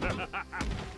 Ha ha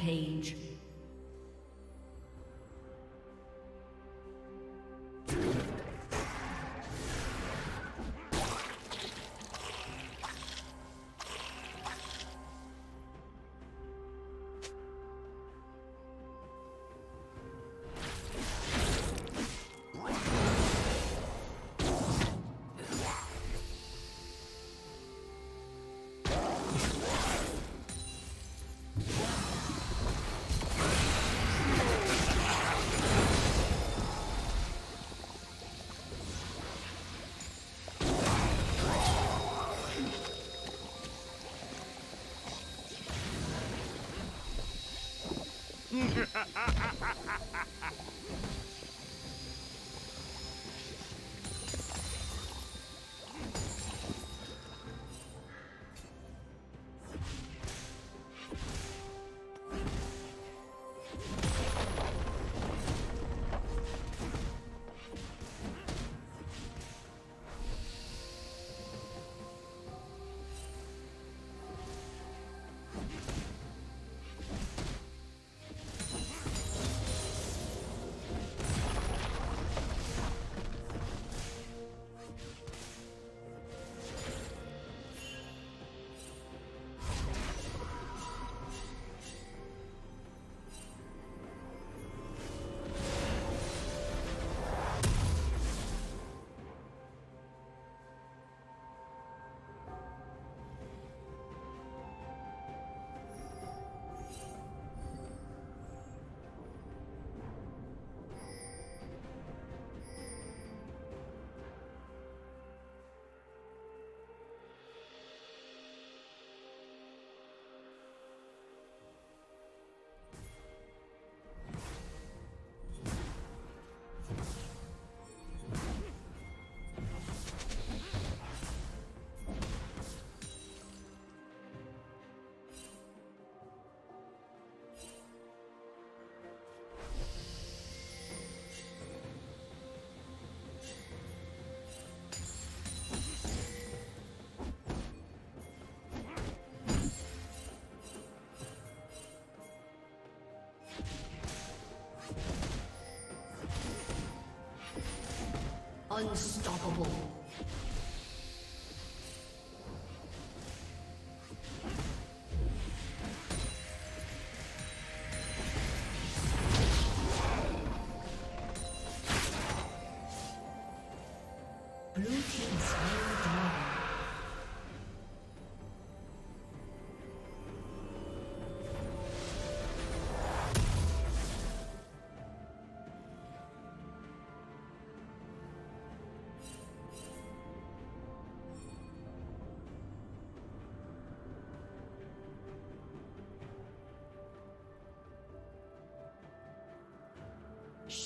Killing spree. Rampage. Unstoppable.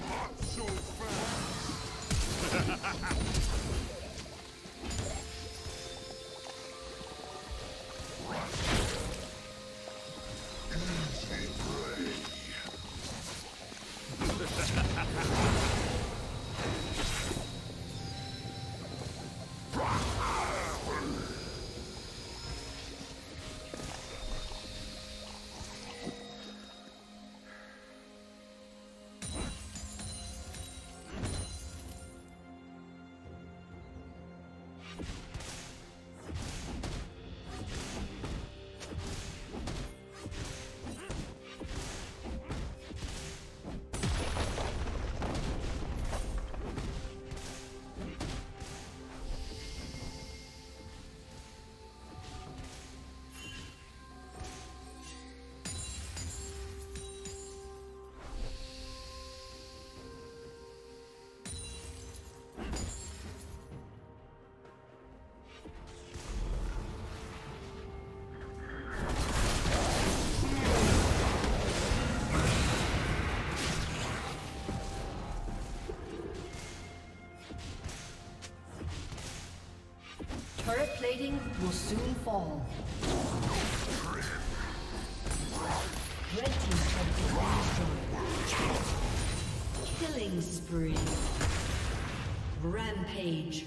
So fast. plating will soon fall. Red Team's turret has been Killing spree. Rampage.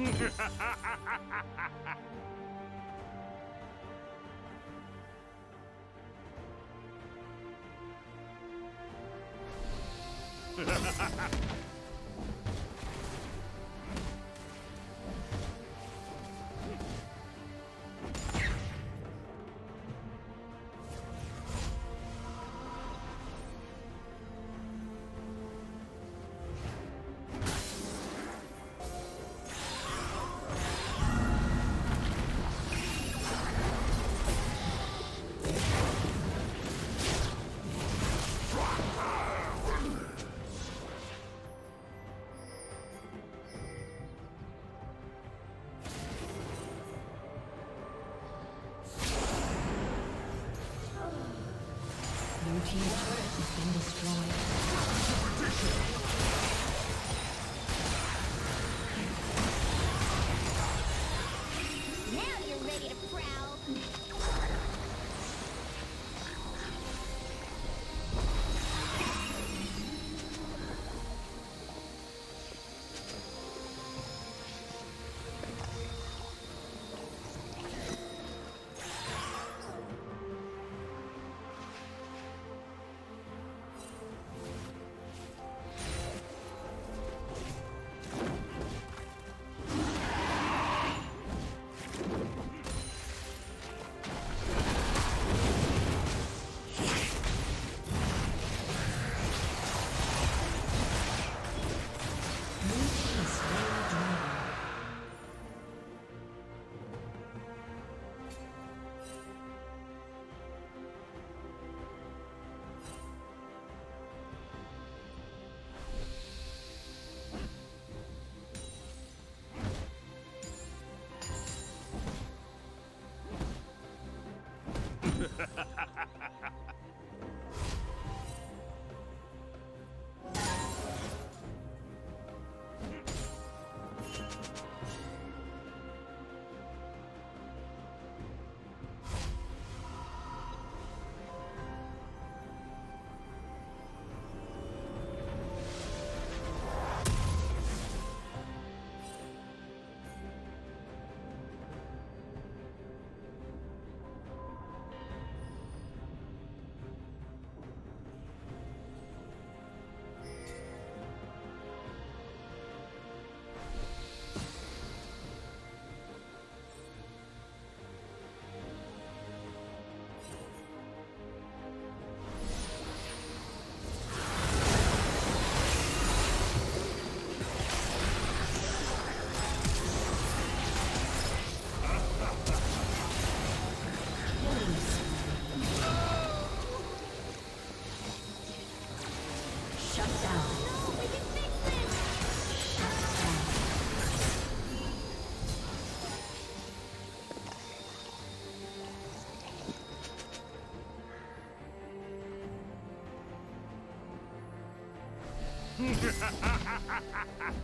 Ha ha ha! ha ha ha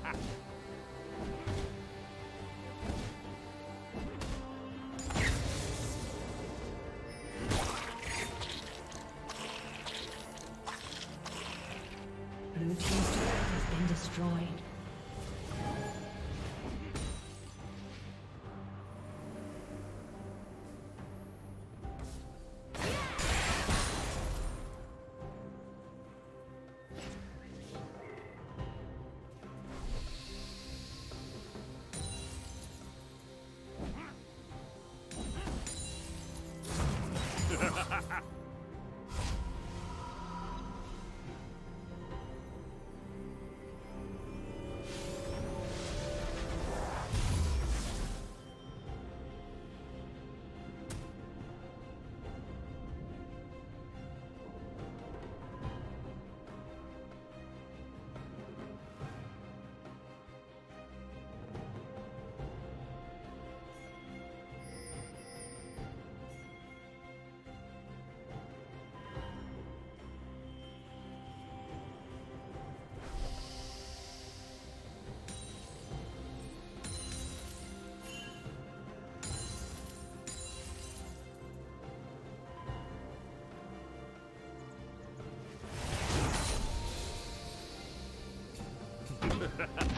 Ha ha ha!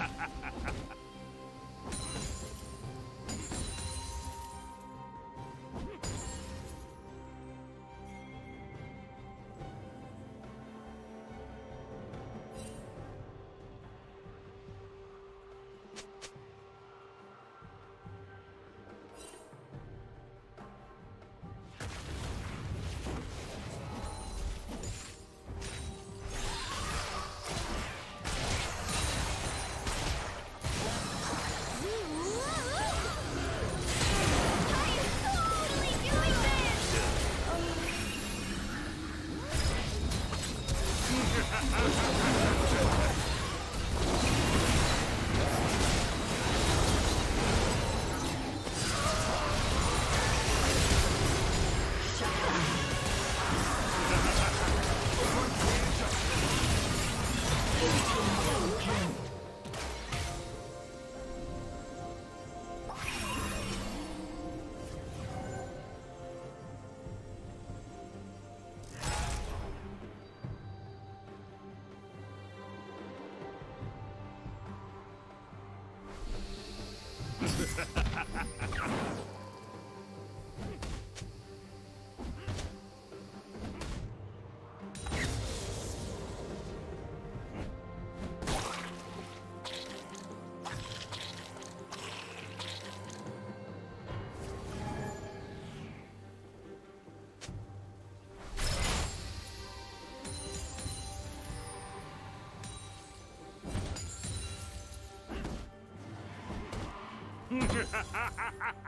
Ha ha ha ha ha!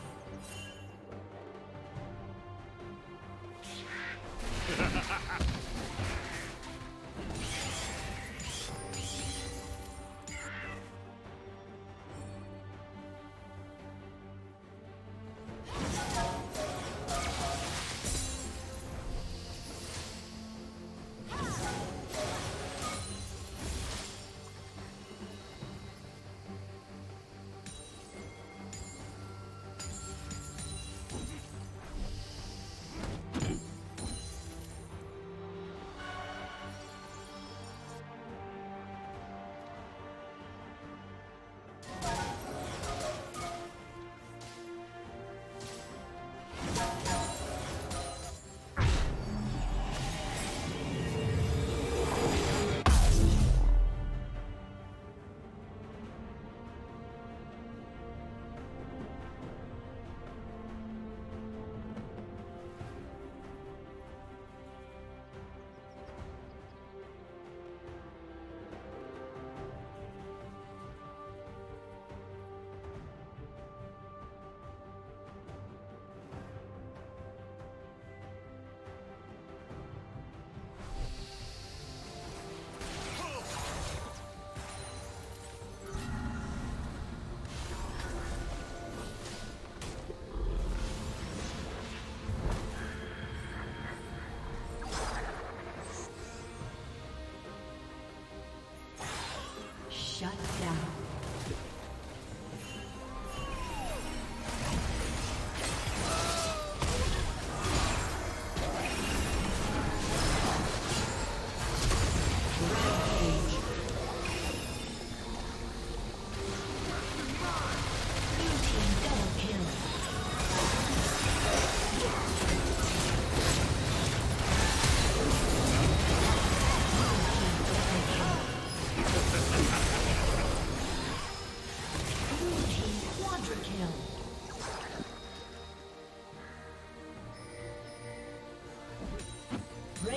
Shut